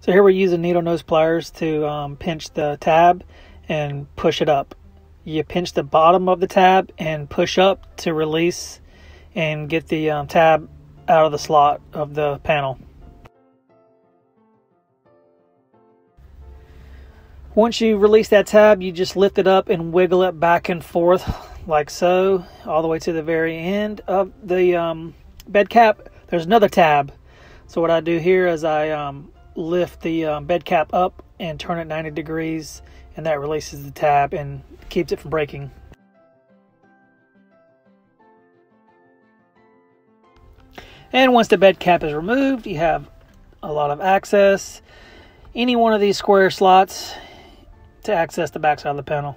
So here we're using needle nose pliers to um, pinch the tab and push it up. You pinch the bottom of the tab and push up to release and get the um, tab out of the slot of the panel. Once you release that tab, you just lift it up and wiggle it back and forth like so, all the way to the very end of the um, bed cap. There's another tab. So what I do here is I um, lift the um, bed cap up and turn it 90 degrees, and that releases the tab and keeps it from breaking. And once the bed cap is removed, you have a lot of access. Any one of these square slots to access the backside of the panel.